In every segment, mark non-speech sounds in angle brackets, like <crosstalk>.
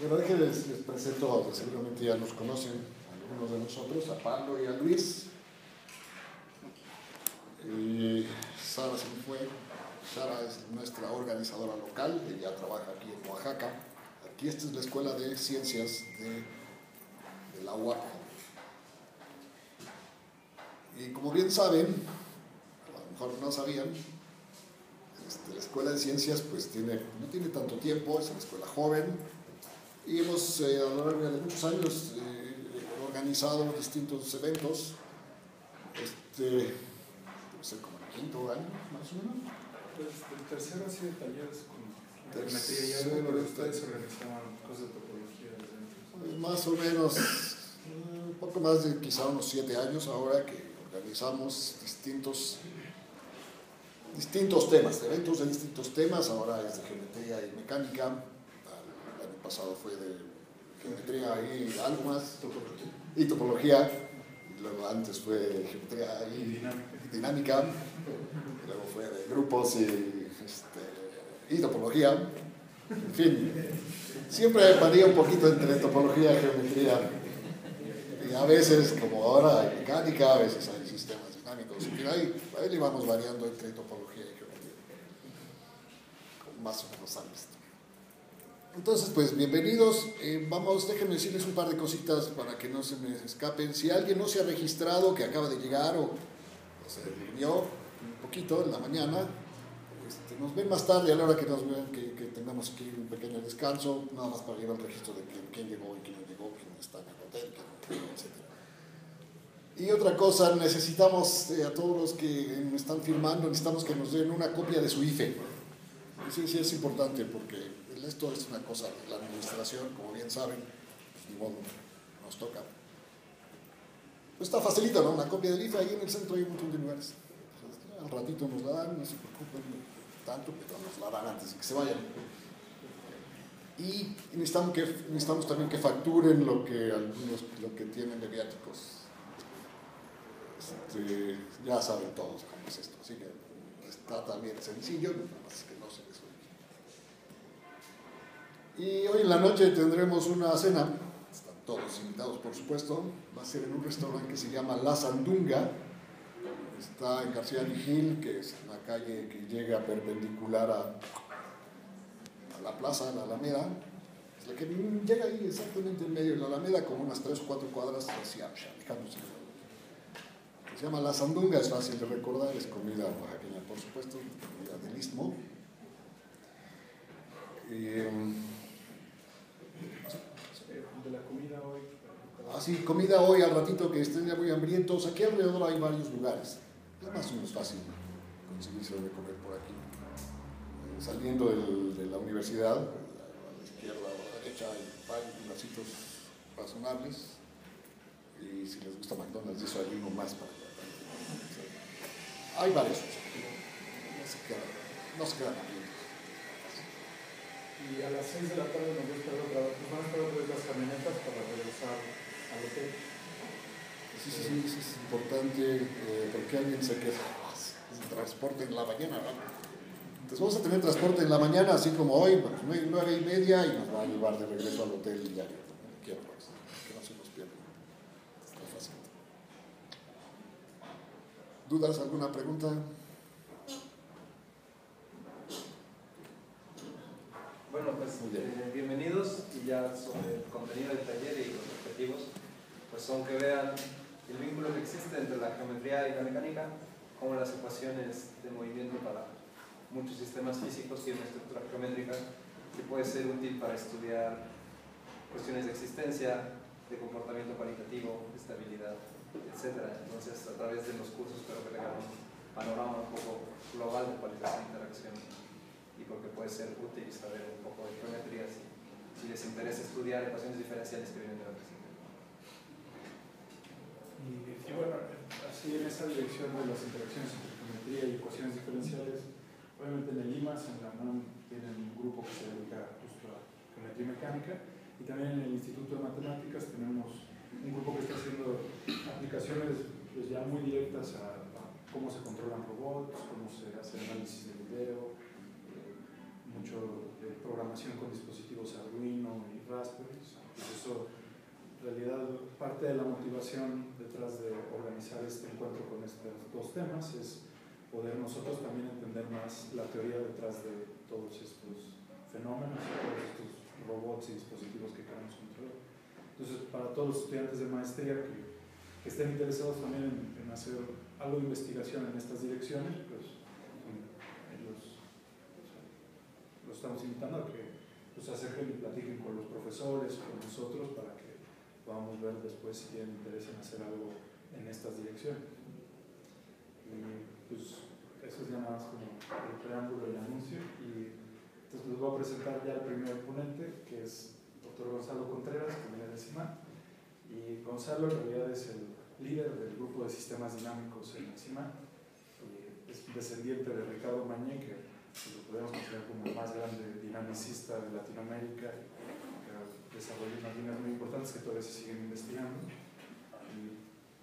Bueno, déjenles les presento, seguramente ya nos conocen algunos de nosotros, a Pablo y a Luis. Y Sara se fue. Sara es nuestra organizadora local, ella trabaja aquí en Oaxaca. Aquí esta es la Escuela de Ciencias de, de la UAC. Y como bien saben, a lo mejor no sabían, este, la Escuela de Ciencias pues tiene, no tiene tanto tiempo, es una escuela joven, y hemos eh, a lo largo de muchos años eh, organizado distintos eventos. Este, ser como el quinto año, más o menos. Pues el tercero ha sido talleres con Tercero, geometría y algo, pero ustedes organizaban cosas de topología. Pues, más o menos, un poco más de quizá unos siete años ahora que organizamos distintos, distintos temas, eventos de distintos temas, ahora es de geometría y mecánica, pasado fue de geometría y algo más, Topología. y topología, y luego antes fue geometría Y y dinámica. dinámica, y luego fue de grupos y, este, y topología, en fin, siempre varía un poquito entre topología y geometría, y a veces, como ahora hay mecánica, a veces hay sistemas dinámicos, fin, ahí, ahí le vamos variando entre topología y geometría, más o menos han visto. Entonces, pues bienvenidos. Eh, vamos, déjenme decirles un par de cositas para que no se me escapen. Si alguien no se ha registrado, que acaba de llegar o, se durmió un poquito en la mañana, este, nos ven más tarde a la hora que nos vean que, tengamos aquí un pequeño descanso, nada más para llevar el registro de quién, llegó y quién no llegó, quién está en el hotel, quién etc. Y otra cosa, necesitamos eh, a todos los que me están firmando, necesitamos que nos den una copia de su IFE. Sí, sí, es importante porque esto es una cosa la administración, como bien saben, pues modo, nos toca. Pues está facilito, ¿no? Una copia del IFE, ahí en el centro hay un montón de lugares. Pues, al ratito nos la dan, no se preocupen tanto, pero nos la dan antes de que se vayan. Y necesitamos, que, necesitamos también que facturen lo que algunos lo que tienen de viáticos. Este, ya saben todos cómo es esto, así que está también sencillo, nada más que no se les olvide. Y hoy en la noche tendremos una cena, están todos invitados por supuesto, va a ser en un restaurante que se llama La Sandunga, está en García Gil, que es una calle que llega perpendicular a, a la plaza, a la Alameda, es la que llega ahí exactamente en medio de la Alameda, como unas tres o cuatro cuadras hacia alejándose de la se llama La Sandunga, es fácil de recordar, es comida oaxaqueña, por supuesto, comida del istmo. Eh, De la comida hoy. Así, comida hoy al ratito que estén ya muy hambrientos. Aquí alrededor hay varios lugares. Es más o menos fácil conseguirse de comer por aquí. Eh, saliendo de la universidad, a la izquierda o a la derecha hay varios lugarcitos razonables. Y si les gusta McDonald's, eso hay uno más para allá. Hay varios. No se quedan, no se quedan hambrientos. Y a las 6 de la tarde nos va a esperar otra vez. Nos van a esperar otra vez las camionetas para regresar. Sí, sí, sí, sí, es importante eh, porque alguien se queda sin transporte en la mañana, ¿no? Entonces vamos a tener transporte en la mañana, así como hoy, nueve, y media, y nos va a llevar de regreso al hotel y ya, pues, que no se nos pierda. Está fácil. ¿Dudas? ¿Alguna pregunta? Bueno, pues Muy bien. eh, bienvenidos y ya sobre el contenido del taller y pues son que vean el vínculo que existe entre la geometría y la mecánica, como las ecuaciones de movimiento para muchos sistemas físicos tienen estructura geométrica que puede ser útil para estudiar cuestiones de existencia, de comportamiento cualitativo, de estabilidad, etc. Entonces, a través de los cursos espero que tengamos un panorama un poco global de cuál es esa interacción y porque puede ser útil saber un poco de geometría si, si les interesa estudiar ecuaciones diferenciales que vienen de la física. Y, bueno, así en esa dirección de las interacciones entre geometría y ecuaciones diferenciales, obviamente en el IMAS, en la UNAM, tienen un grupo que se dedica justo a geometría mecánica, y también en el Instituto de Matemáticas tenemos un grupo que está haciendo aplicaciones pues, ya muy directas a, cómo se controlan robots, cómo se hace análisis de video, eh, mucho de programación con dispositivos Arduino y Raspberry. Pues en realidad, parte de la motivación detrás de organizar este encuentro con estos dos temas es poder nosotros también entender más la teoría detrás de todos estos fenómenos, todos estos robots y dispositivos que queremos controlar. Entonces, para todos los estudiantes de maestría que, estén interesados también en, hacer algo de investigación en estas direcciones, pues estamos invitando a que pues, acerquen y platiquen con los profesores, con nosotros, para que podamos ver después si tienen interés en hacer algo en estas direcciones. Y pues eso es ya más como el preámbulo del anuncio. Y entonces les voy a presentar ya el primer ponente, que es el doctor Gonzalo Contreras, que viene de CIMA. Y Gonzalo en realidad es el líder del grupo de sistemas dinámicos en CIMA. Es descendiente de Ricardo Mañé, que lo podemos considerar como el más grande dinamicista de Latinoamérica, desarrolló unas líneas muy importantes que todavía se siguen investigando. Y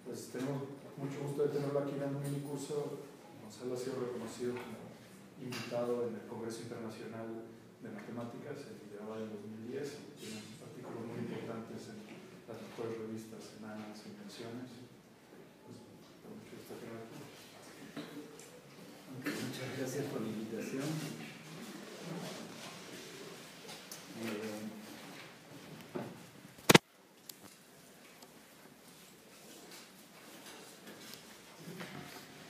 pues tenemos mucho gusto de tenerlo aquí dando un curso. Gonzalo ha sido reconocido como invitado en el Congreso Internacional de Matemáticas, el llevaba en 2010, y tiene artículos muy importantes en las mejores revistas enanas invenciones. Pues. Muchas gracias por la invitación. Eh,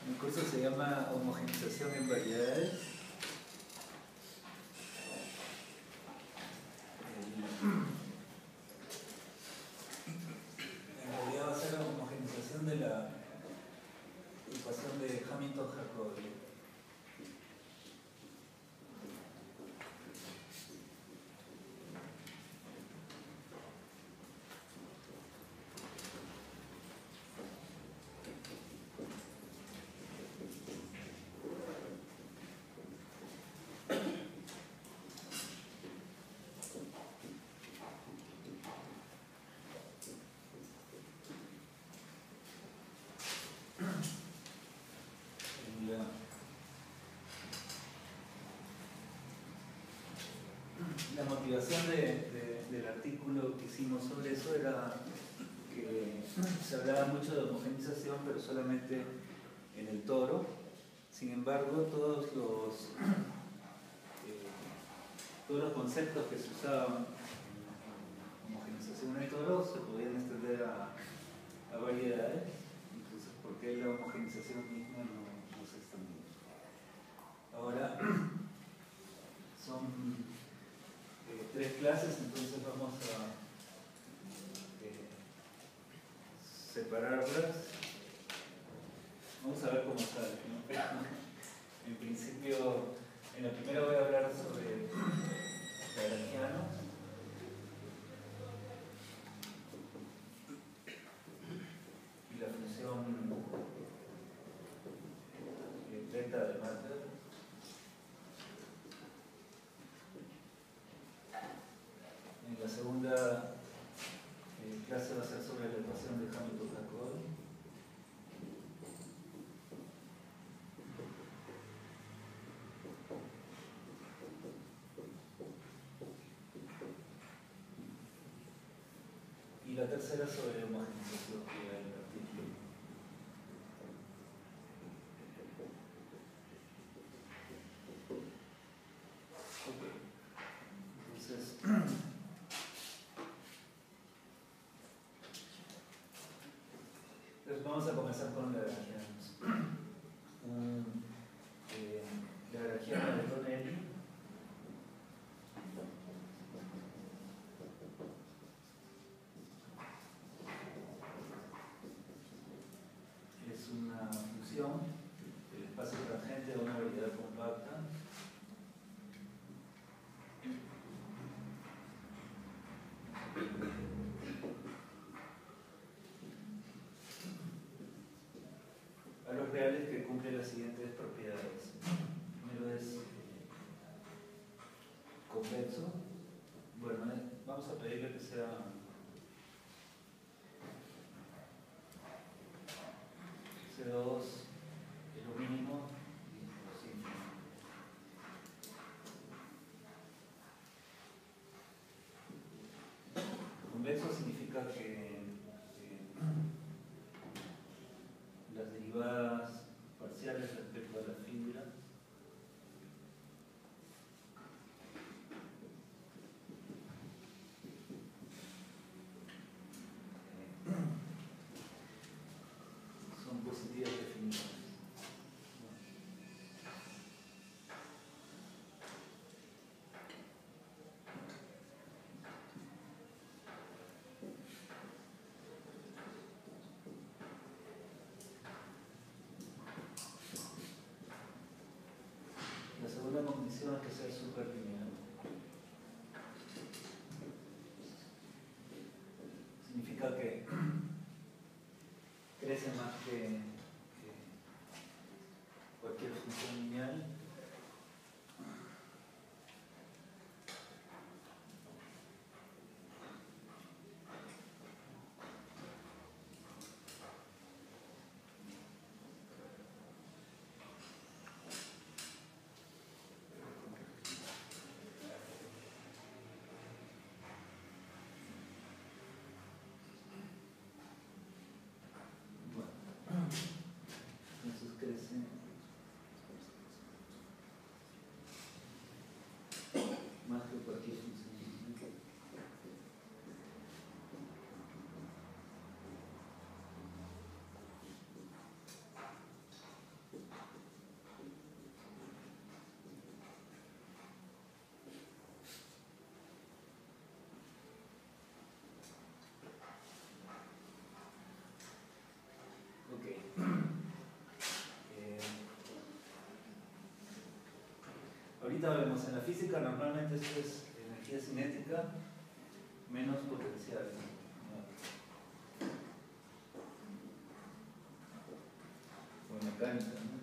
mi curso se llama Homogenización en variedades. En realidad va a ser la homogenización de la ecuación de Hamilton-Jacobi. La, la motivación de- de- del artículo que hicimos sobre eso era que se hablaba mucho de homogenización, pero solamente en el toro. Sin embargo, todos los, eh, todos los conceptos que se usaban en homogenización en el toro se podían extender a, a variedades. Entonces, ¿por qué la homogenización misma no, no se extendía? Ahora son eh, tres clases, entonces vamos a eh, separarlas. Vamos a ver cómo sale. ¿no? <laughs> En principio, en la primera voy a hablar sobre Lagrangianos. y la función eh, beta de Matter. En la segunda eh, clase va a ser sobre la ecuación de Hamilton-Jacobi. Y la tercera sobre homogenización. Entonces, entonces <clears throat> vamos a comenzar con la cumple las siguientes propiedades. Primero es eh, convexo. Bueno, eh, vamos a pedirle que sea CO2 es lo mínimo y lo simple. Convexo significa que tienes que ser súper lineal. Significa que Más que cualquier función lineal. Ok. Eh, ahorita vemos en la física normalmente esto es energía cinética menos potencial. O mecánica, ¿no?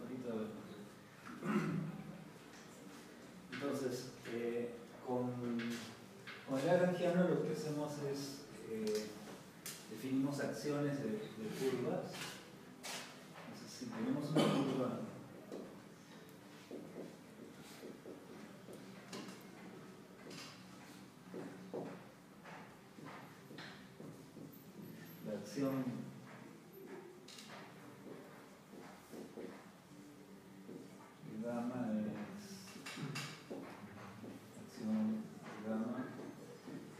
Ahorita vemos. Entonces, eh, con, con el Lo que hacemos es eh, definimos acciones de, de curvas. Entonces, si tenemos una curva la acción gamma es acción gamma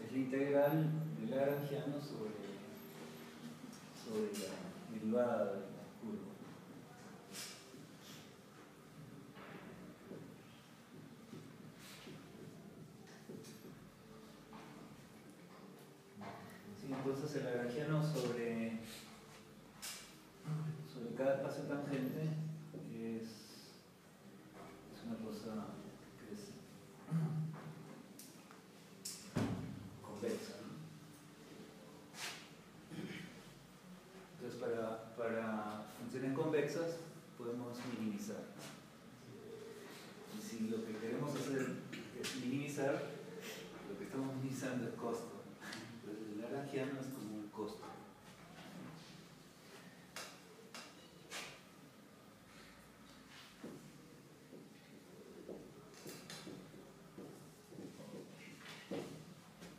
es la integral del Lagrangiano sobre, sobre la derivada de la curva. Sí, entonces el Lagrangiano sobre, sobre cada espacio tangente es, es una cosa que es convexa. ¿no? Entonces, para, para funciones convexas podemos minimizar. Y si lo que queremos hacer es minimizar, lo que estamos minimizando es costo. Entonces, el Lagrangiano es como un costo.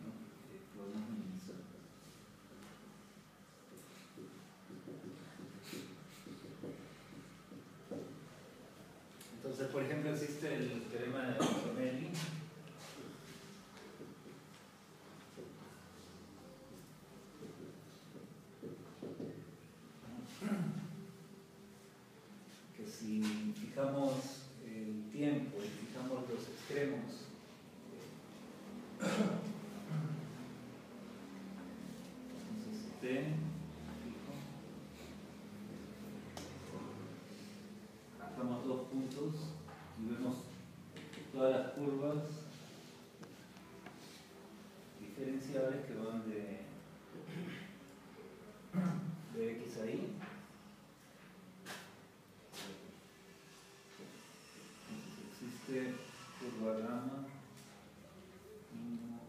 ¿no? Eh, podemos minimizar. Entonces, por ejemplo, existe el teorema de Romelli. Que si fijamos el tiempo y fijamos los extremos, entonces t fijo, Sacamos dos puntos y vemos todas las curvas diferenciables que van de, de x a y. Entonces existe curva gamma mínimo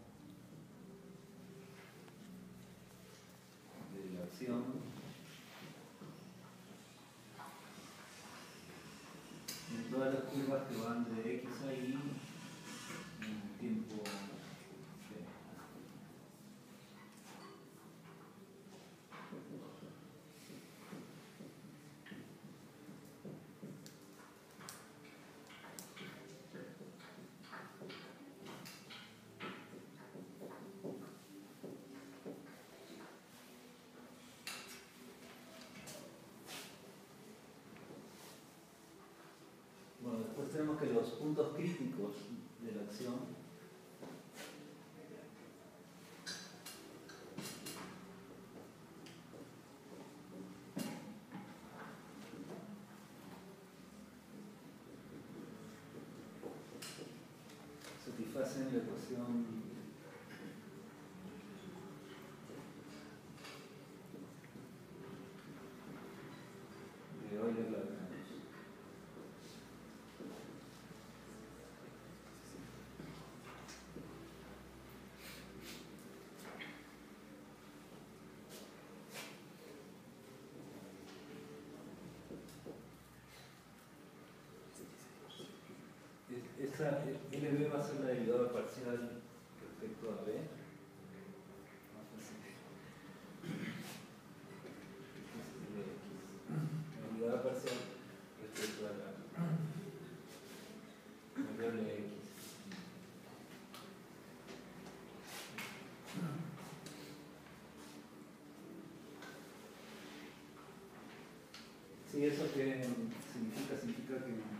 de la acción en todas las curvas que van de x a y en tiempo t. Que los los puntos críticos de la acción satisfacen la ecuación de Euler-Lagrange. Es- Esta LB va a ser la derivada parcial respecto a B. La derivada parcial respecto a la variable X. Sí, eso que significa, significa que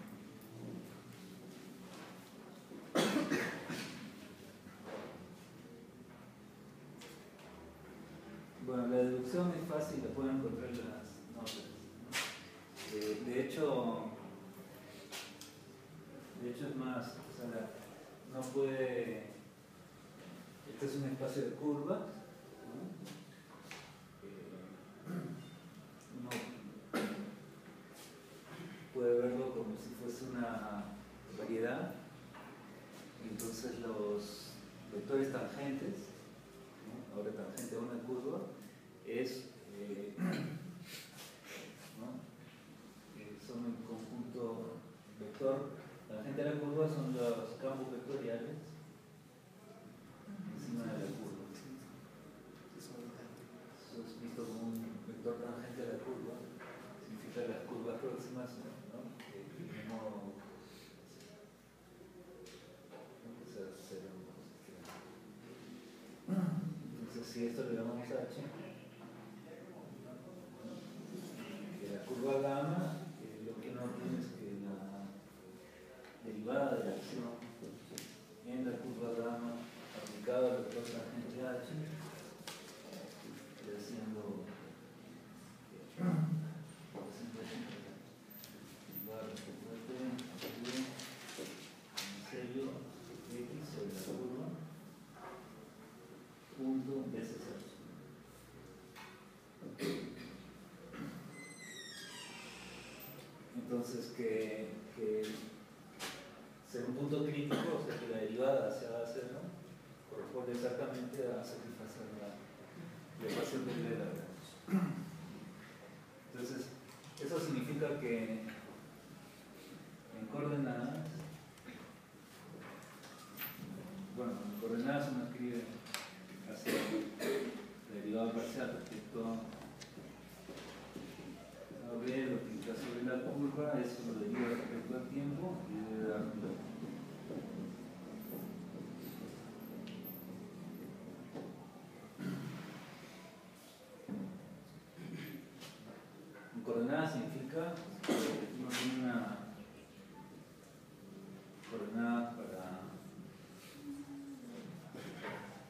Bueno, la deducción es fácil, la pueden encontrar en las notas. ¿no? Eh, de hecho, de hecho es más, o sea, no puede, este es un espacio de curvas, ¿no? Eh, uno puede verlo como si fuese una variedad, y entonces los vectores tangentes ¿no? ahora tangente a una curva, es, eh, ¿no? Eh, son el conjunto vector, tangente a la curva son los campos vectoriales encima de la curva. Eso es visto como un vector tangente a la curva, significa las curvas próximas, ¿no? Que no, no que sea cero, no sé qué. Entonces, si esto le damos h, que la curva gamma, eh, lo que no tiene es que la derivada de la acción en la curva gamma aplicada al vector tangente h, sigue siendo eh, derivada respecto a t, en serio, x sobre la curva punto veces h. Entonces, que, que ser un punto crítico, o sea, que la derivada hacia cero, corresponde exactamente a satisfacer la, la ecuación de Lagrange. Entonces, eso significa que en coordenadas, bueno, en coordenadas uno escribe hacia la derivada parcial respecto a B, lo que está sobre la curva, eso lo deriva respecto al tiempo y debe dar En coordenada significa que uno tiene una coordenada para,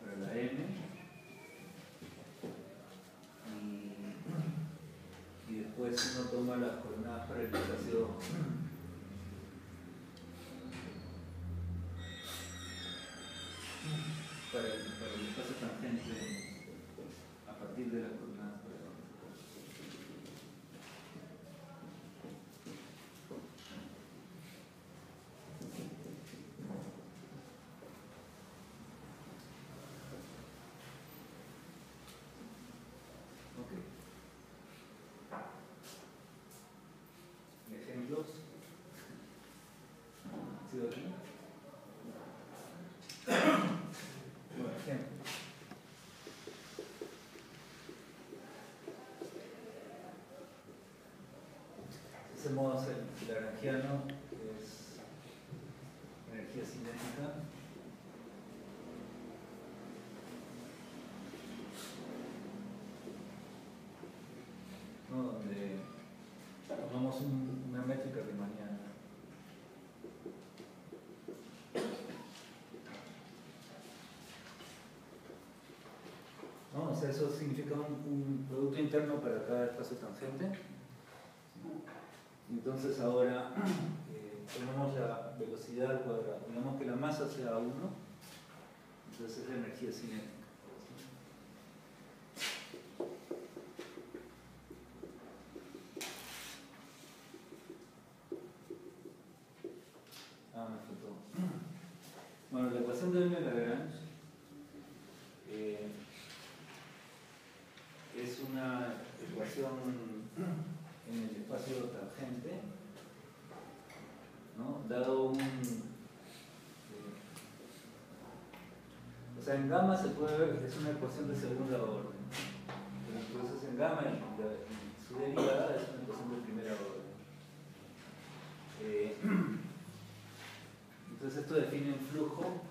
para la m. Y, y después uno toma las coordenadas para el espacio para el, para el espacio tangente a partir de las coordenadas para Ok. Ejemplos. ¿Sí o aquí? Por. Ese modo el lagrangiano, es energía cinética. ¿no? donde tomamos un- una métrica de mañana eso significa un, producto interno para cada espacio tangente. Entonces ahora <clears throat> eh, tenemos la velocidad al cuadrado. Digamos que la masa sea 1, entonces es la energía cinética. Ah, me faltó. Bueno, la ecuación de Lagrange eh, es una ecuación en el espacio tangente, ¿no? dado un... Eh, o en gamma se puede ver que es una ecuación de segunda orden. Entonces en gamma y, su derivada es una ecuación de primera orden. Eh, <clears throat> entonces esto define un flujo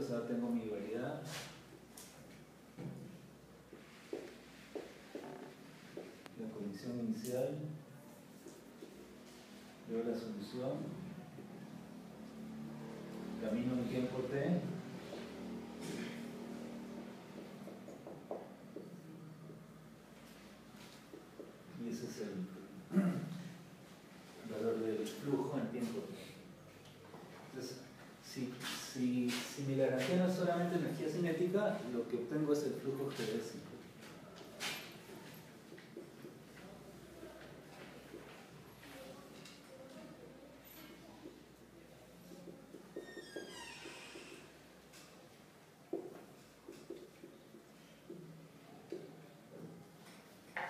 o sea, tengo mi variedad. La condición inicial, luego la solución, camino en tiempo t, y ese es el valor del flujo en tiempo t. Entonces, si si, si mi Lagrangiano energía cinética, lo que obtengo es el flujo geodésico.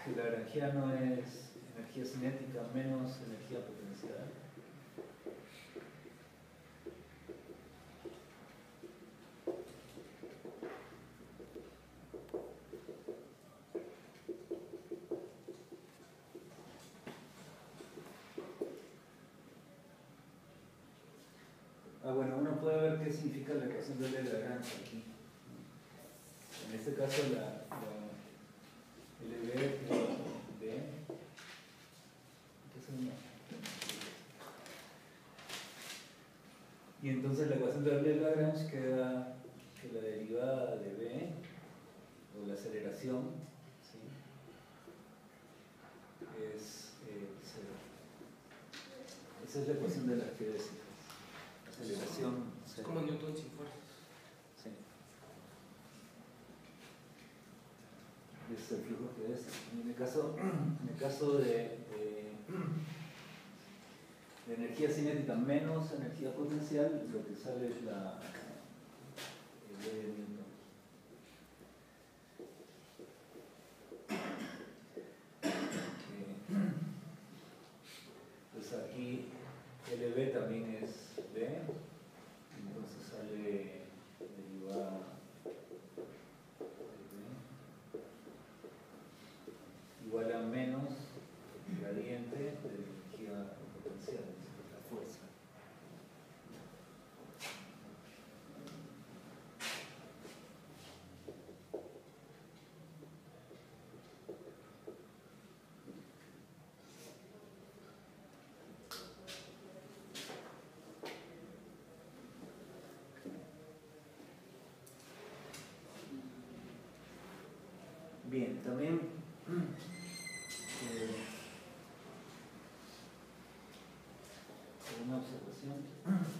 Si la energía no es energía cinética menos energía potencial, qué significa la ecuación de Lagrange aquí. En este caso la, la LB de y entonces la ecuación de Lagrange queda que la derivada de B o la aceleración ¿sí? es eh, cero. Esa es la ecuación de la geodésica. Aceleración es como Newton sin fuerzas. Sí. Es el flujo que es. En el caso, <clears throat> en el caso de, de energía cinética menos energía potencial, lo que sale es la, el de Newton. Pues aquí LB también es B entonces sale derivada igual a menos gradiente de energía potencial, la fuerza. Bien, también eh, una observación.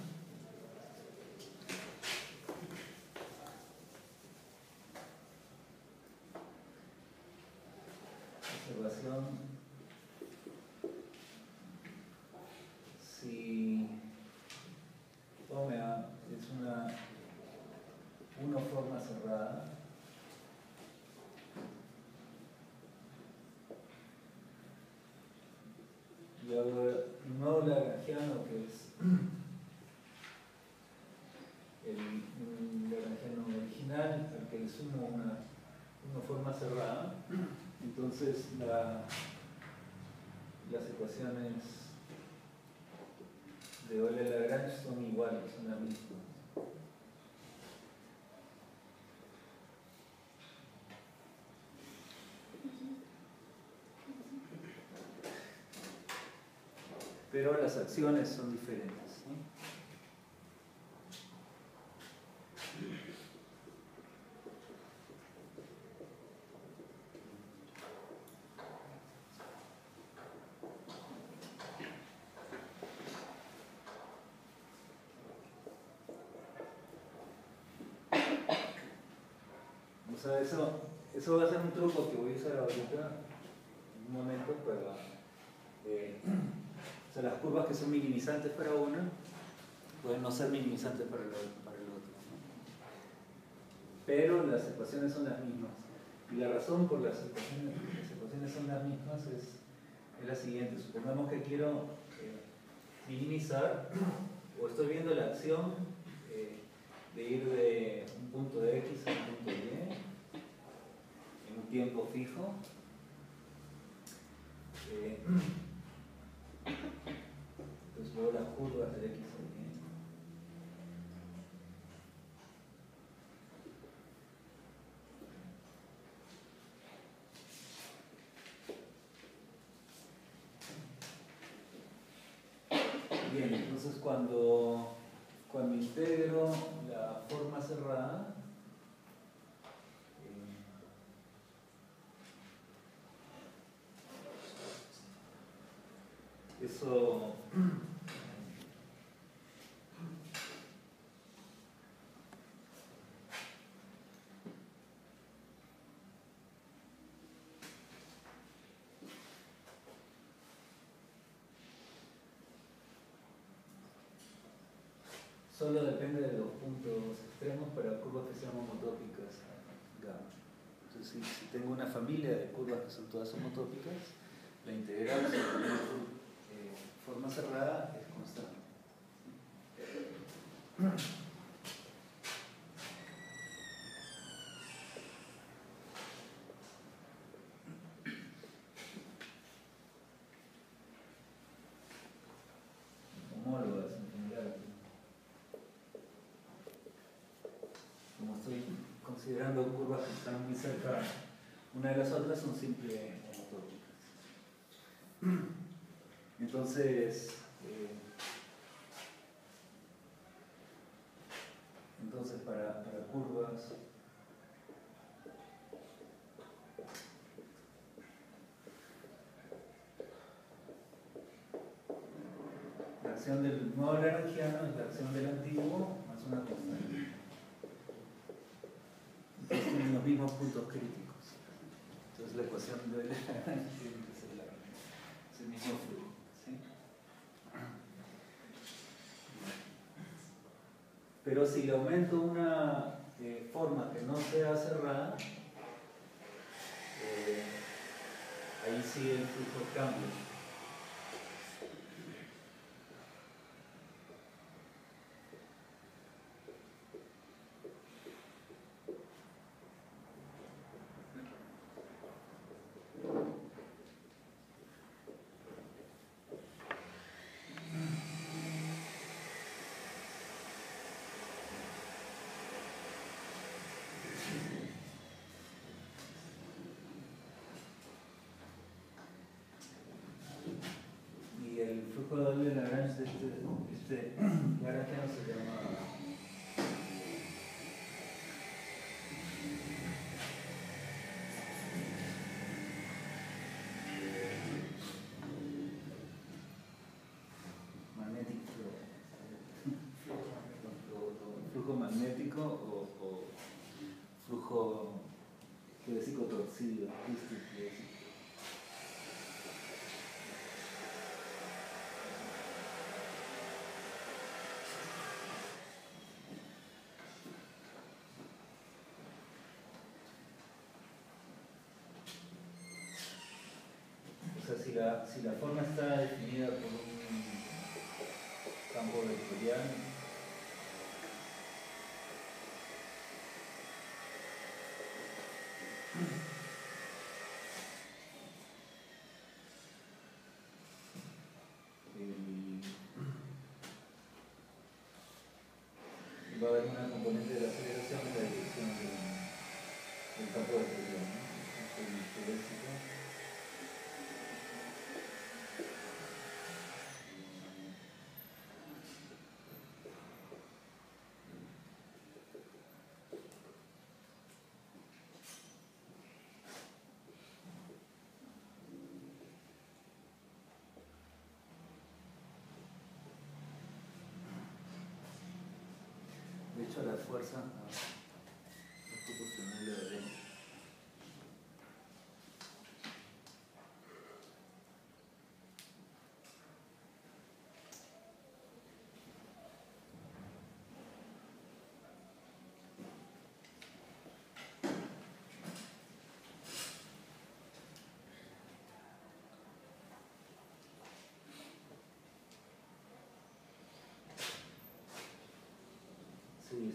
el nodo lagrangiano, que es <clears throat> el lagrangiano original, al que le sumo una, una forma cerrada, <clears throat> entonces la, las ecuaciones pero las acciones son diferentes. O sea, eso, eso va a ser un truco que voy a usar ahorita un momento para eh, o sea, las curvas que son minimizantes para uno pueden no ser minimizantes para el, para el otro. Pero las ecuaciones son las mismas. Y la razón por las ecuaciones, las ecuaciones son las mismas es, es la siguiente. Supongamos que quiero eh, minimizar, o estoy viendo la acción eh, de ir de un punto de X a un punto Y en un tiempo fijo. Eh, entonces luego las curvas de X y Y. Bien, entonces cuando, cuando integro la forma cerrada, Solo depende de los puntos extremos para curvas que sean homotópicas Entonces, si, tengo una familia de curvas que son todas homotópicas, la integral sobre forma cerrada es constante. Homólogas en general. Como estoy considerando curvas que están muy cerca una de las otras, son simples homotópicas. Entonces, eh, entonces para, curvas, la acción del nuevo lagrangiano es la acción del antiguo más una constante. Entonces tienen los mismos puntos críticos. Entonces la ecuación de tiene ser el mismo flujo. Pero si le aumento una eh, forma que no sea cerrada, eh, ahí sí el flujo cambia. Puedo darle la de este, este <clears throat> magnético flujo magnético o, o flujo geodésico torcido, si la, si la forma está definida por un campo vectorial. va a haber una componente de la aceleración en la dirección del, del campo. ¿no? La fuerza es proporcional a la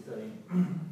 Sí,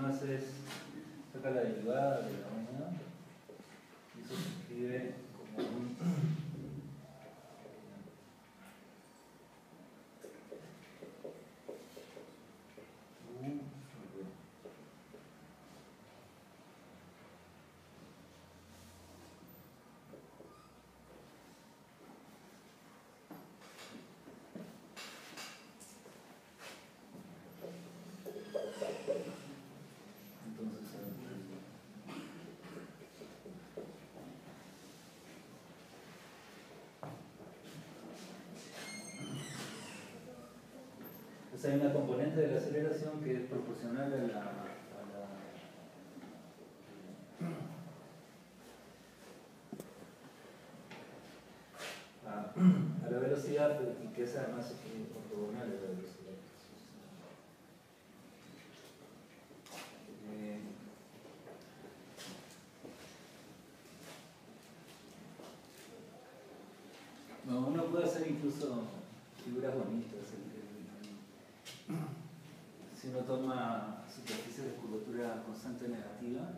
no haces, saca la derivada de la unidad y eso se escribe como un hay una componente de la aceleración que es proporcional a la, a la, velocidad y que es además ortogonal a la velocidad. Eh, uno puede hacer incluso figuras bonitas si uno toma superficie de curvatura constante negativa,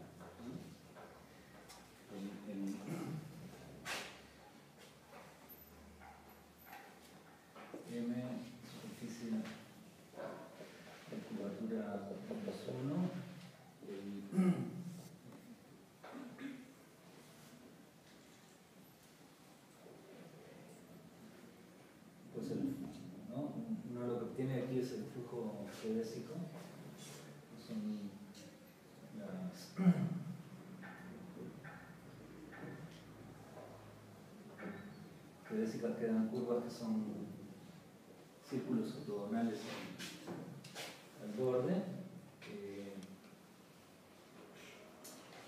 el, el, M superficie de curvatura menos 1, el, pues el, ¿no? uno lo que obtiene aquí es el flujo geodésico son las geodésicas <clears throat> que dan curvas que son círculos ortogonales al borde.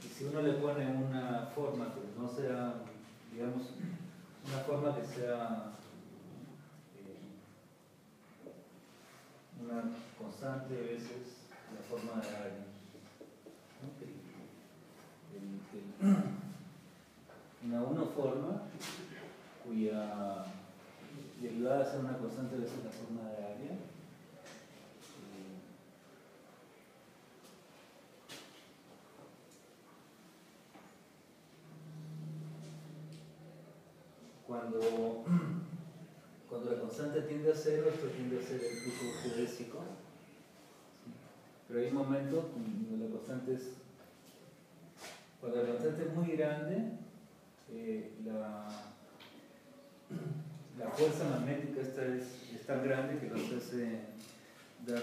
Y si uno le pone una forma que no sea, digamos, una forma que sea una a veces la forma de área. Una uno forma cuya derivada sea una constante veces la forma de área. Cuando cuando la constante tiende a cero, esto tiende a ser el flujo geodésico. Pero hay un momento cuando la constante es, cuando la constante es muy grande, eh, la, la, fuerza magnética esta es, es, tan grande que nos hace dar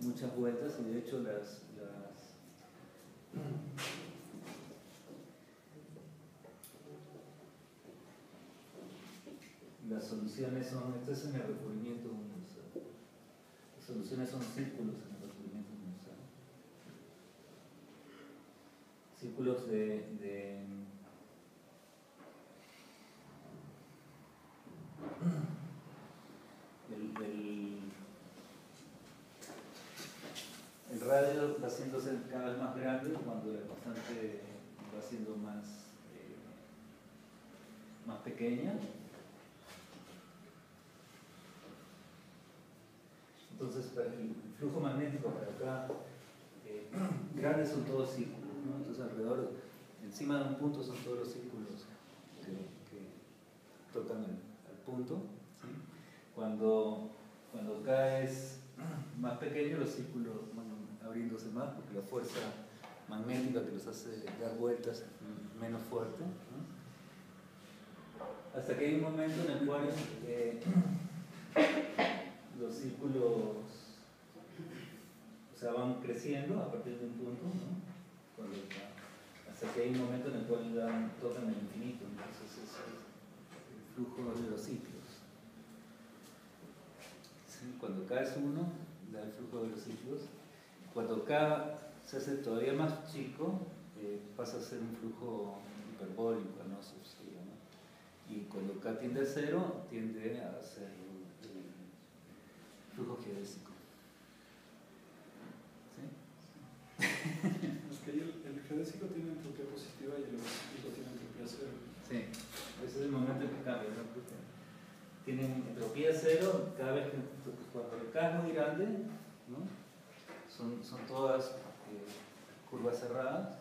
muchas vueltas y de hecho las, las las soluciones son, esto es en el recubrimiento. Las soluciones son círculos en el recubrimiento universal. De, el, radio va haciéndose cada vez más grande cuando la constante va siendo más, eh, más pequeña. Entonces, el flujo magnético para acá, eh, <clears throat> grandes son todos círculos, Entonces, alrededor, encima de un punto son todos los círculos que, tocan al punto. Cuando, cuando es más pequeño, los círculos van abriéndose más porque la fuerza magnética que los hace dar vueltas menos fuerte. Hasta que hay un momento en el cual eh, <clears throat> los círculos o van creciendo a partir de un punto. Hasta que hay un momento en el cual dan, tocan el infinito, entonces es el flujo de los ciclos. Cuando K es 1, da el flujo de los ciclos. Cuando K se hace todavía más chico, eh, pasa a ser un flujo hiperbólico, no subsidio. Y cuando K tiende a cero, tiende a ser el flujo geodésico. ¿Sí? Es que ahí el geodésico tiene entropía positiva y el eurocíclico tiene entropía cero. Sí, ese es el momento en que cambia, ¿no? Tienen entropía cero cada vez que cuando el K es muy grande, ¿no? son, todas eh, curvas cerradas,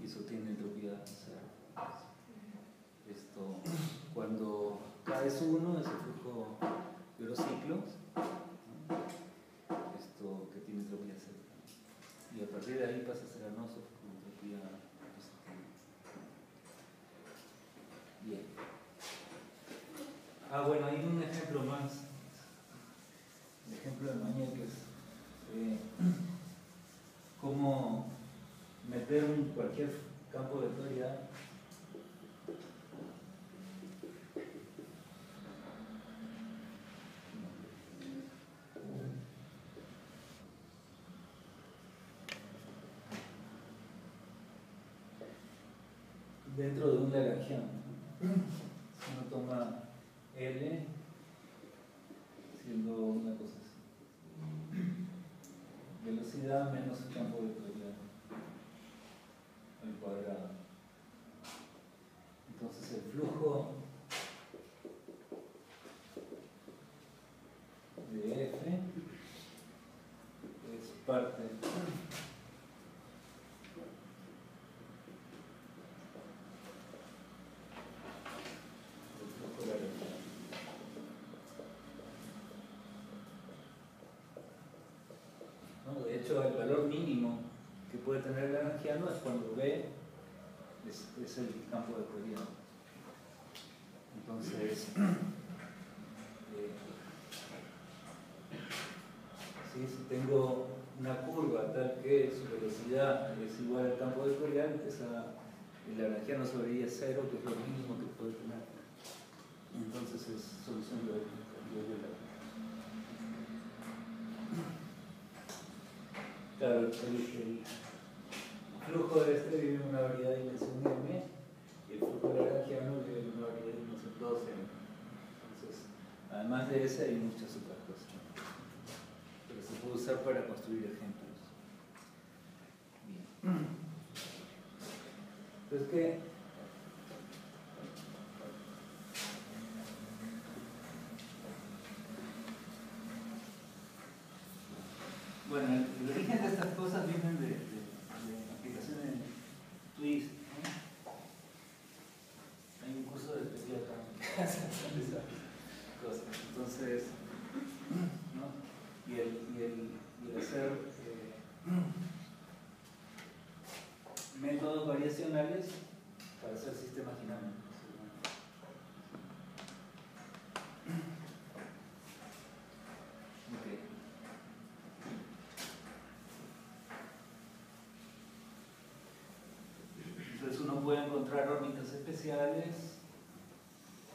y eso tiene entropía cero. Esto, cuando K es 1 es el flujo de los ciclos, esto que tiene entropía cero. Y a partir de ahí pasa a ser anoso con entropía positiva. Bien. Ah, bueno, hay un ejemplo más. El ejemplo de Mañeques. Eh, <clears throat> cómo meter un, cualquier campo vectorial dentro de un Lagrangiano. Si uno toma L siendo una cosa así. Velocidad menos el campo vectorial al cuadrado. Entonces el flujo de F es parte del flujo lagrangiano. ¿no? De hecho, el valor mínimo que puede tener cuando B es, es el campo vectorial. Entonces, eh, si tengo una curva tal que su velocidad es igual al campo vectorial, esa, el lagrangiano sobre I es cero, que es lo mínimo que puede tener. Entonces es solución de Claro, el, el flujo de este vive en una variedad de dimensión m y el flujo lagrangiano vive en una variedad de dimensión 2m. Entonces, además de ese hay muchas otras cosas. Pero se puede usar para construir ejemplos. Bien. Entonces, ¿qué? Bueno, el, el origen de voy a encontrar órbitas especiales,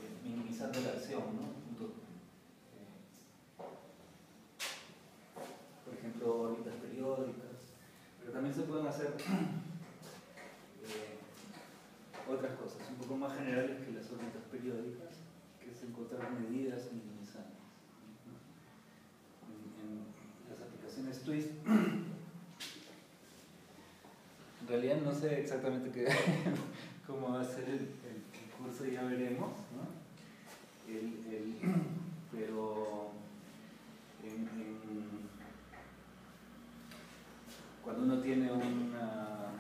eh, minimizando la acción, ¿no? En no sé exactamente qué, <laughs> cómo va a ser el, curso, ya veremos, ¿no? <clears throat> pero cuando uno tiene una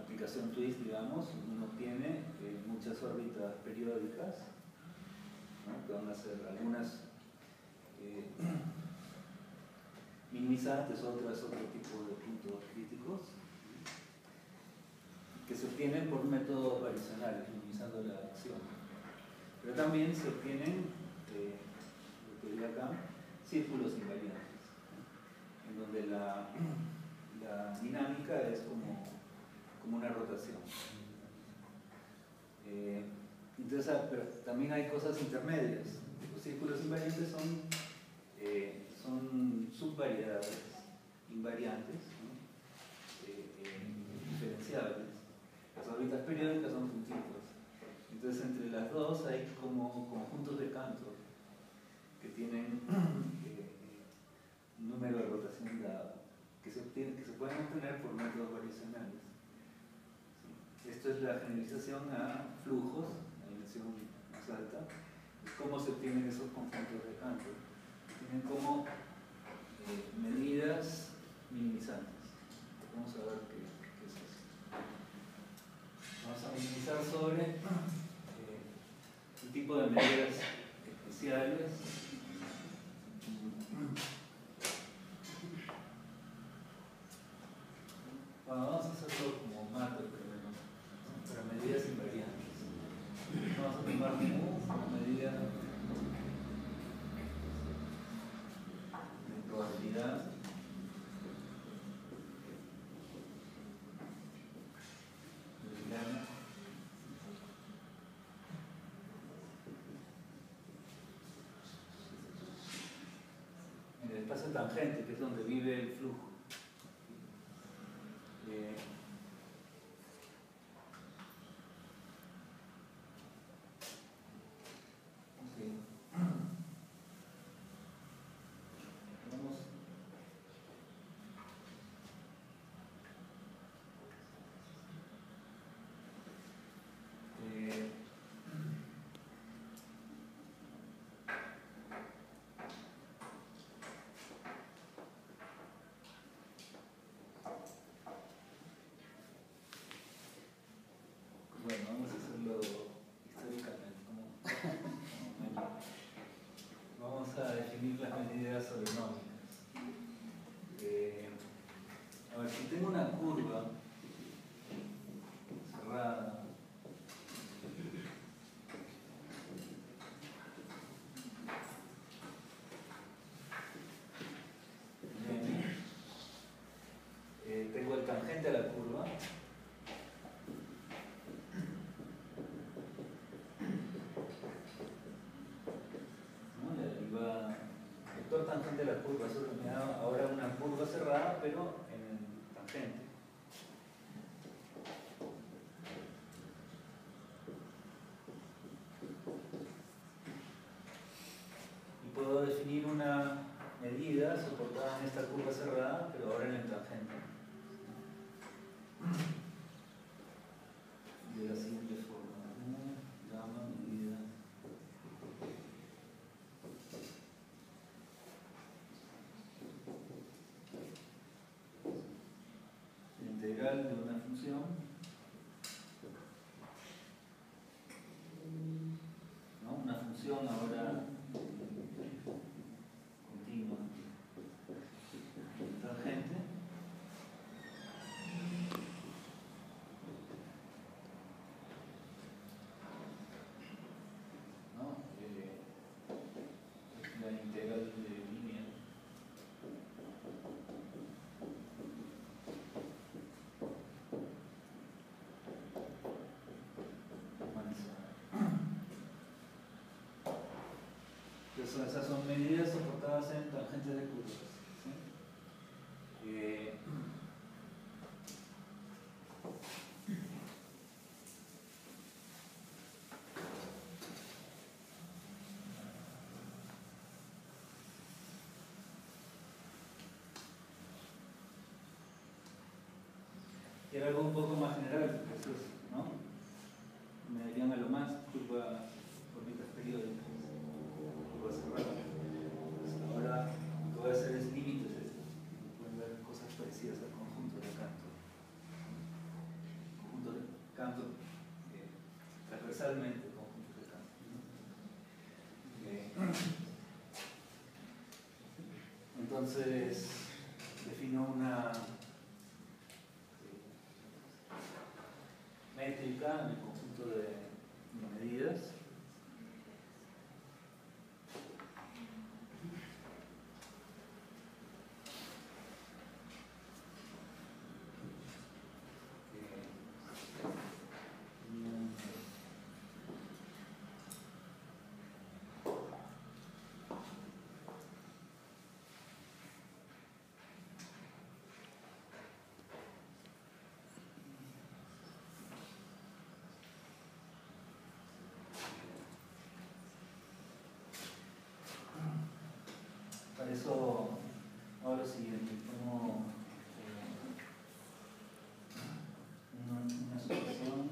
aplicación twist, digamos, uno tiene eh, muchas órbitas periódicas, que van a ser algunas eh, <clears throat> minimizantes, otras otro tipo de puntos críticos, que se obtienen por métodos variacionales, minimizando la acción. Pero también se obtienen, eh, lo que diría acá, círculos invariantes, en donde la, la dinámica es como una rotación. Eh, entonces, ah, pero también hay cosas intermedias. Los círculos invariantes son, eh, son subvariedades invariantes, Las órbitas periódicas son puntitos. Entonces, entre las dos hay como conjuntos de cantos que tienen <clears throat> un número de rotación dado, que se, obtiene, que se pueden obtener por métodos variacionales. Esto es la generalización a flujos, la dimensión más alta. ¿Cómo se obtienen esos conjuntos de campo? Tienen como eh, medidas minimizantes. Vamos a ver qué. Vamos a minimizar sobre eh, un tipo de medidas especiales. Bueno, vamos a hacerlo como macro medidas invariantes. Vamos a tomar mu como medida de probabilidad. En el espacio tangente, que es donde vive el flujo. tangente a la curva. ¿No? La vector tangente a la curva, ahora una curva cerrada, pero en tangente. Y puedo definir una medida soportada en esta curva cerrada, pero ahora en el tangente. de la siguiente forma. Gamma medida. De una función ¿no? una función ahora Esas son medidas soportadas en tangentes de curvas. ¿sí? Eh, era algo un poco más general, eso es, ¿no? Me darían a lo más curva órbitas periódicas, curva cerrada. Pues ahora lo que voy a hacer es límites, estos. pueden ver cosas parecidas al conjunto de canto. Conjunto canto, eh, transversalmente conjunto de canto. ¿no? Eh, <clears throat> entonces, defino una métrica en el conjunto de medidas. Para eso, ahora siguiente, tomo eh, una, una sucesión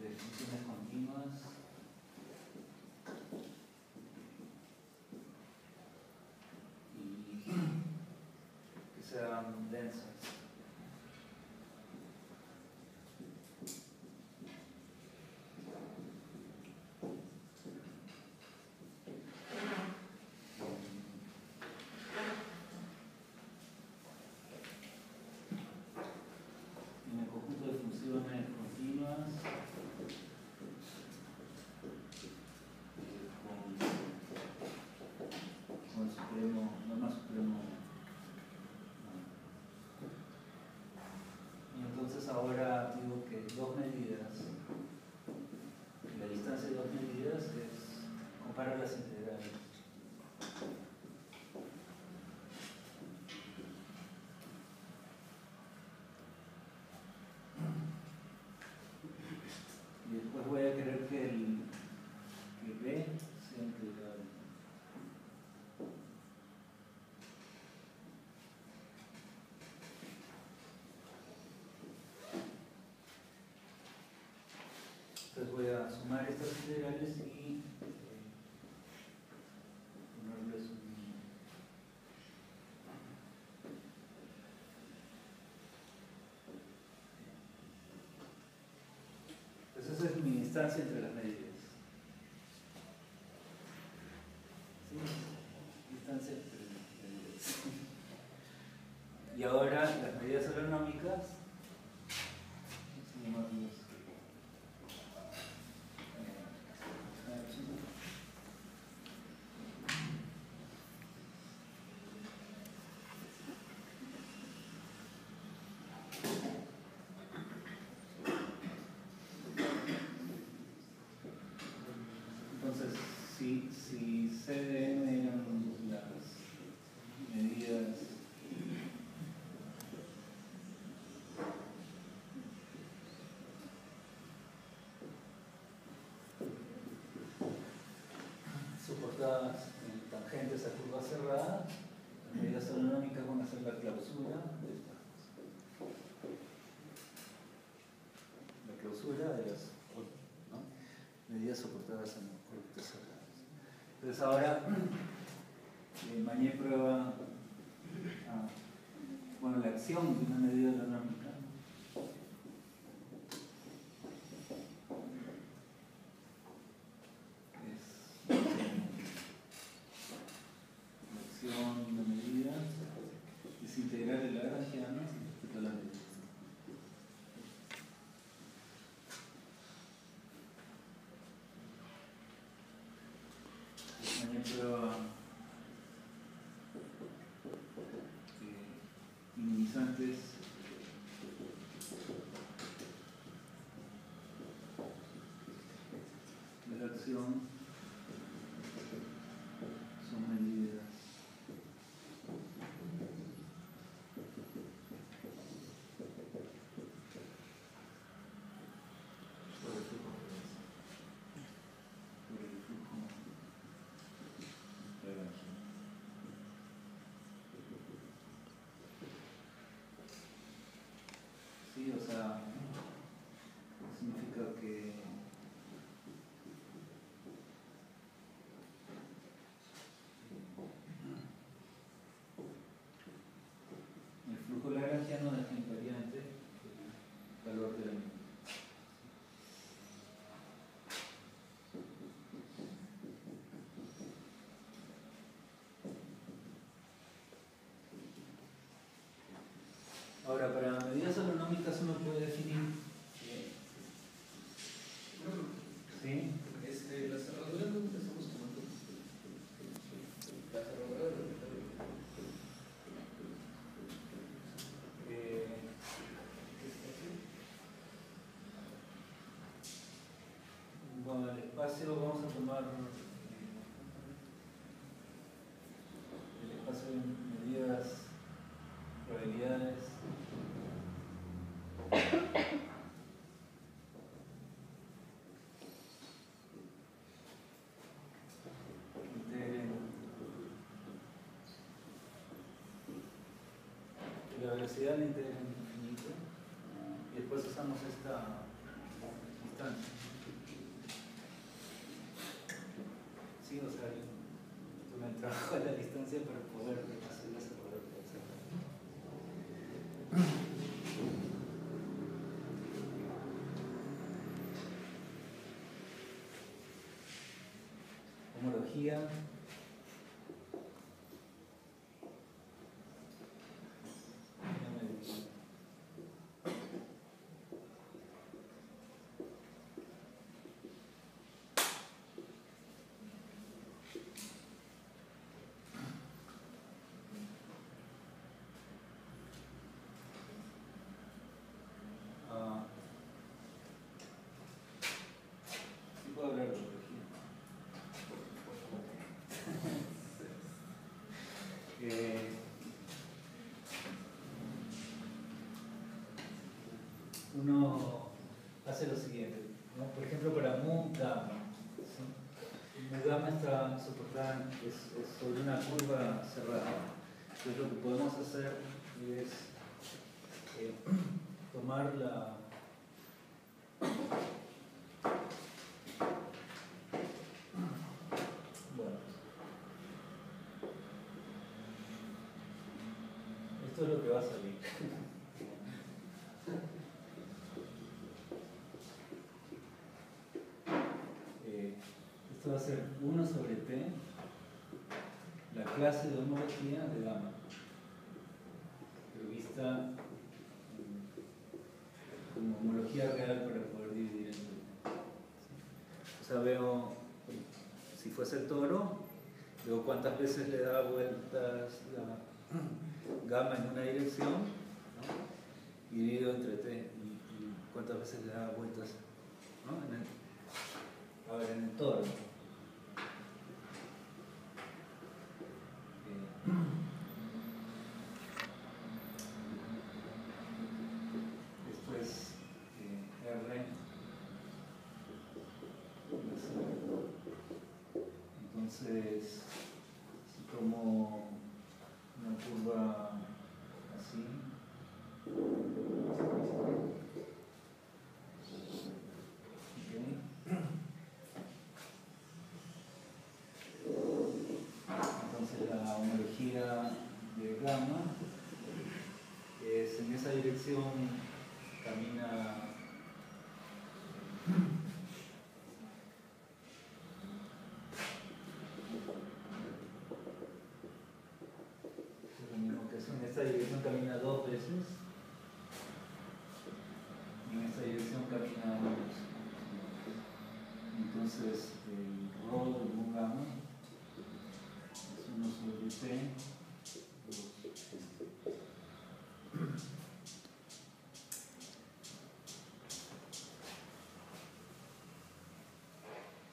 de funciones continuas y que sean densas. en el conjunto de funciones continuas eh, con, con el supremo, norma supremo. Y entonces ahora digo que dos medidas, la distancia de dos medidas es comparar las integrales. Y después voy a querer que el que B sea integral. Entonces voy a sumar estas integrales y eh, ponerles un Entonces esa es mi distancia entre las medidas. ¿Sí? Distancia entre las medidas. <laughs> Y ahora las medidas agronómicas son más o menos, eh, Entonces, si, si CDM eran las medidas soportadas en tangentes a curva cerrada, las medidas astronómicas van a ser la clausura de estas. La clausura de las ¿no? medidas soportadas en. Entonces ahora eh, Mañé prueba ah, bueno, la acción medida astronómica. Es la acción de una medida es integral de Lagrangiana respecto a la medida. Mañana prueba eh, minimizantes de acción espacio vamos a tomar el espacio de medidas, probabilidades. Integren la velocidad integren infinito y después usamos esta distancia. Sí, o sea, yo me trabajo a la distancia para poder hacer esa corrección. Homología. Ya me di- Ah. Sí puedo hablar de homología. Eh, uno hace lo siguiente, por ejemplo para mu gamma, ¿sí? mu gamma está soportada es, es sobre una curva cerrada, entonces lo que podemos hacer es eh, <clears throat> tomar la bueno esto es lo que va a salir Eh, esto va a ser 1 sobre t la clase de homología de gamma pero vista mm, como homología real para poder dividir entre t. O sea, veo, si fuese el toro, veo cuántas veces le da vueltas la gamma en una dirección, y dividido entre t, y, cuántas veces le da vueltas en a ver, en el toro. Eh, Esto es eh, R. Entonces, si tomo una curva así, ok. entonces la homología de gamma es en esa dirección camina es lo mismo que eso, en esta dirección camina dos veces en esta dirección camina una vez. Entonces el rho de mu gamma es 1 sobre t dos.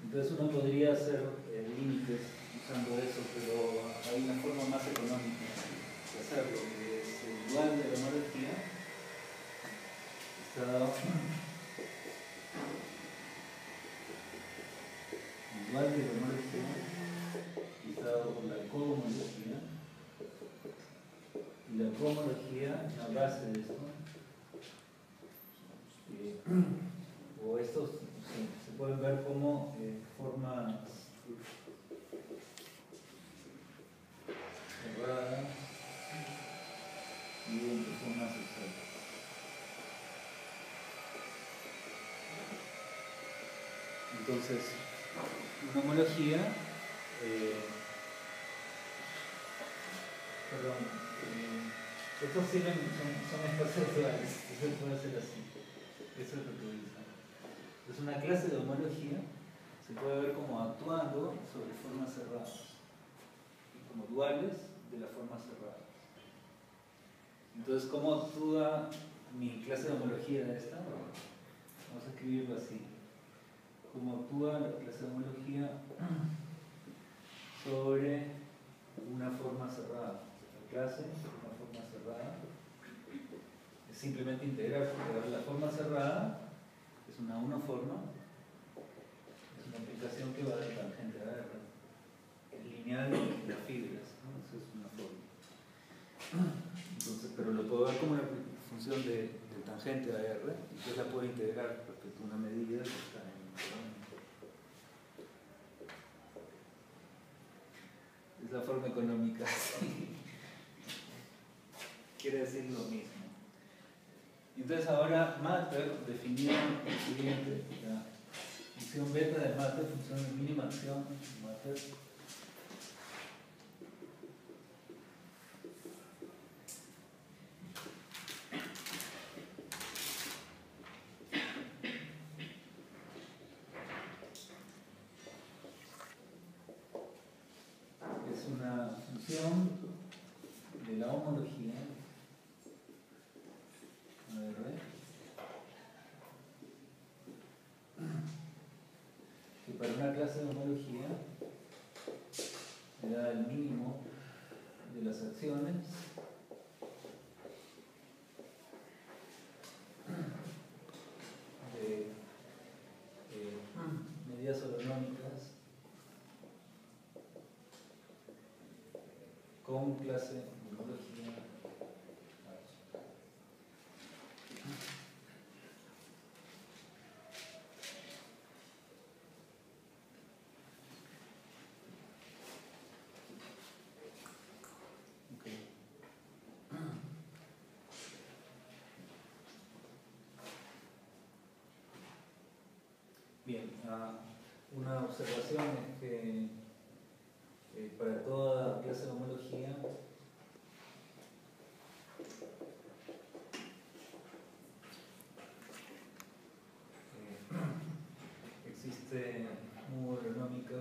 Entonces uno podría hacer eh, límites usando eso, pero hay una forma más económica que es el igual de la homología está dado igual de la y está dado por la cohomología y la cohomología en la base de esto. Eh, <clears throat> o estos sí, se pueden ver como eh, formas cerradas y entre formas exactas. Entonces, una homología, eh, perdón, eh, estos sirven, son, son espacios reales, eso puede ser así, eso es lo que usar. Es una clase de homología, se puede ver como actuando sobre formas cerradas, y como duales de las formas cerradas. Entonces, ¿cómo actúa mi clase de homología de esta? Vamos a escribirlo así. Cómo actúa la homología sobre una forma cerrada. La clase es una forma cerrada. Es simplemente integrar, porque la forma cerrada es una forma es una aplicación que va de tangente a R. Es lineal y las fibras, eso es una forma. Entonces, pero lo puedo ver como una función de, tangente a R, y entonces la puedo integrar respecto a una medida que está en es la forma económica. <laughs> Quiere decir lo mismo. Entonces ahora Matter definió el siguiente, la función beta de Matter, función de mínima acción Matter. Es de la homología. A que para una clase de homología me da el mínimo de las acciones de eh, medidas holonómicas Bien, ah, una observación es que eh, para toda clase homología eh, <clears throat> existe muy holonómica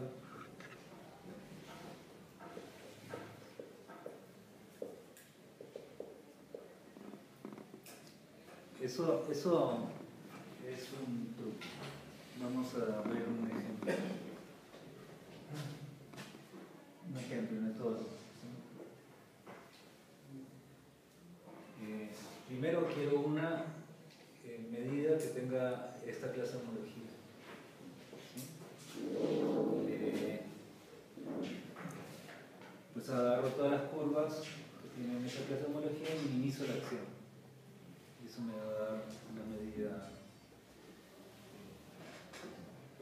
Eso, eso es un truco. Vamos a ver un ejemplo. Un ejemplo de todo. Eh, primero quiero una eh, medida que tenga esta clase de homología. Eh, pues agarro todas las curvas que tienen esta clase de homología y minimizo la acción. Y eso me va a dar una medida.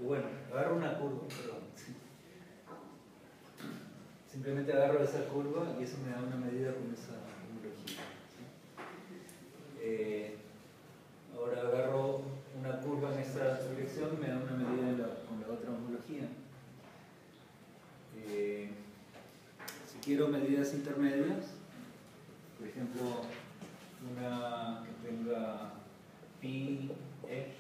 O bueno, agarro una curva, perdón. Simplemente agarro esa curva y eso me da una medida con esa homología. ¿sí? Eh, ahora agarro una curva en esta dirección y me da una medida en la- con la otra homología. Eh, si quiero medidas intermedias, por ejemplo, una que tenga pi, e,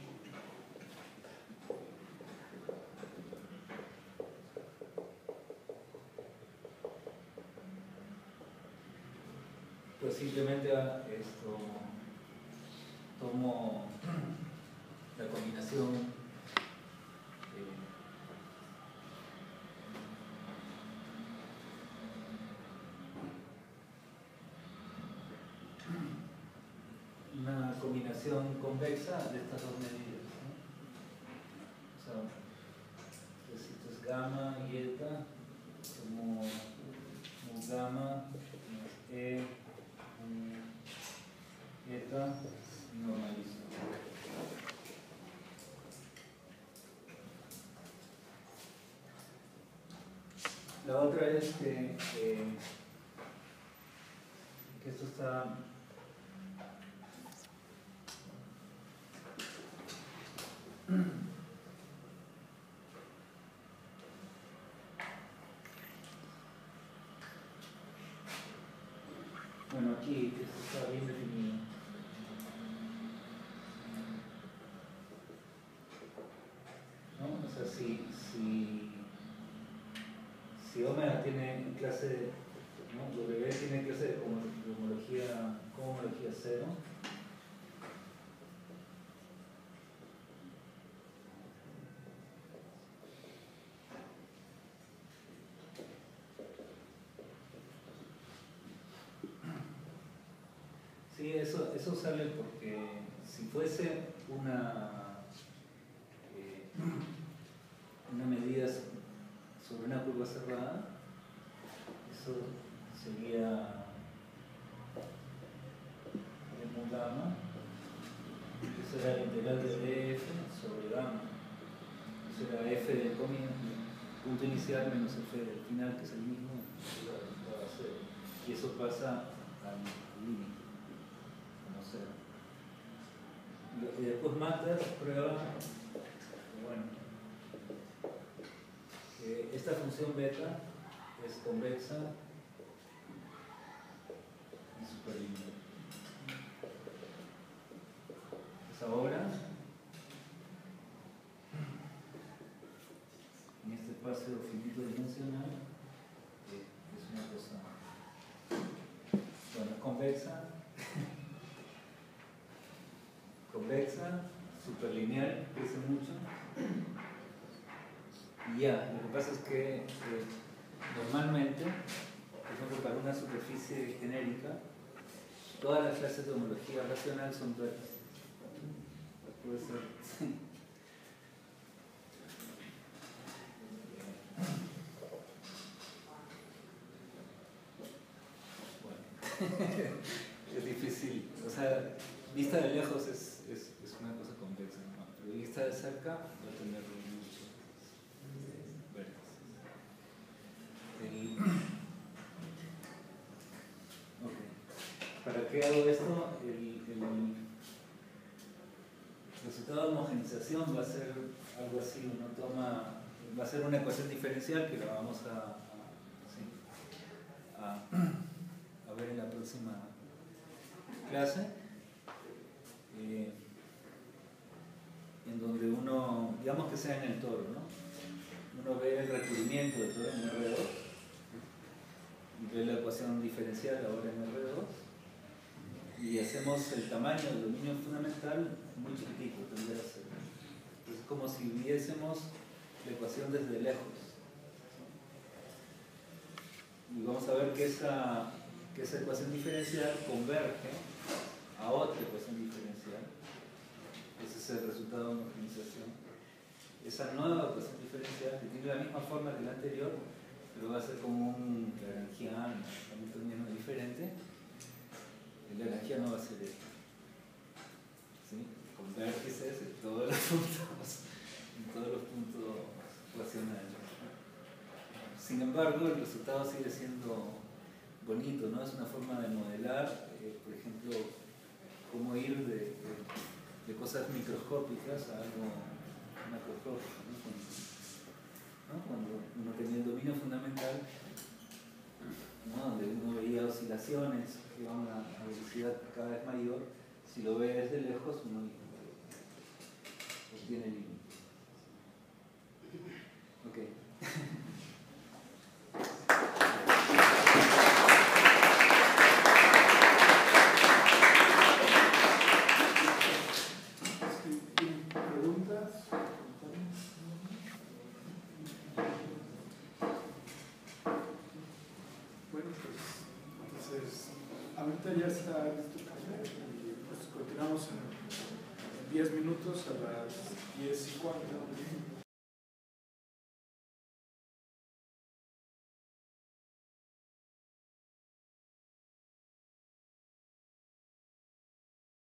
pues simplemente esto tomo <clears throat> la combinación <clears throat> una combinación convexa de estas dos medidas. ¿no? O sea, esto es gamma y eta, como mu gamma más e mu eta normalizo. La otra es que, eh, que esto está <clears throat> Bueno, aquí esto está bien tiene clase, ¿no? W tiene clase de homología, como homología cero, Sí, eso, eso sale porque si fuese una eso sería el gamma, eso era la integral de df sobre gamma, eso era f del comienzo, punto inicial menos f del final, que es el mismo, y eso pasa al límite, como sea. Y después Matter prueba, bueno, que esta función beta es convexa y superlineal. Esa obra en este espacio finito dimensional eh, es una cosa bueno, convexa convexa, superlineal, crece mucho. Y ya, lo que pasa es que eh, normalmente, por ejemplo, para una todas las clases de homología racional son duales. Bueno, <laughs> es difícil. O sea, vista de lejos es una cosa compleja, pero vista de cerca va a tener muchos vértices. Okay. ¿Para qué hago esto? El, resultado de homogenización va a ser algo así, uno toma, va a ser una ecuación diferencial que la vamos a, a, ver en la próxima clase. Eh, en donde uno, digamos que sea en el toro, ¿no? Uno ve el recubrimiento de toro en R2 y ve la ecuación diferencial ahora en R2 y hacemos el tamaño del dominio fundamental muy chiquitito, tendría que ser. Es como si viésemos la ecuación desde lejos. Y vamos a ver que esa, que esa ecuación diferencial converge a otra ecuación diferencial ese es el resultado de homogenización. Esa nueva ecuación diferencial, que tiene la misma forma que la anterior, pero va a ser como un lagrangiano, también diferente, el lagrangiano va a ser este. ¿Sí? Con vértices en todos los <laughs> puntos, en todos los puntos racionales. Sin embargo, el resultado sigue siendo bonito, ¿no? Es una forma de modelar, eh, por ejemplo, cómo ir de de cosas microscópicas a algo macroscópico. ¿no? Cuando, uno tenía el dominio fundamental, donde uno veía oscilaciones que van a, a velocidad cada vez mayor, si lo ve desde lejos, uno obtiene límites. Ok. <laughs>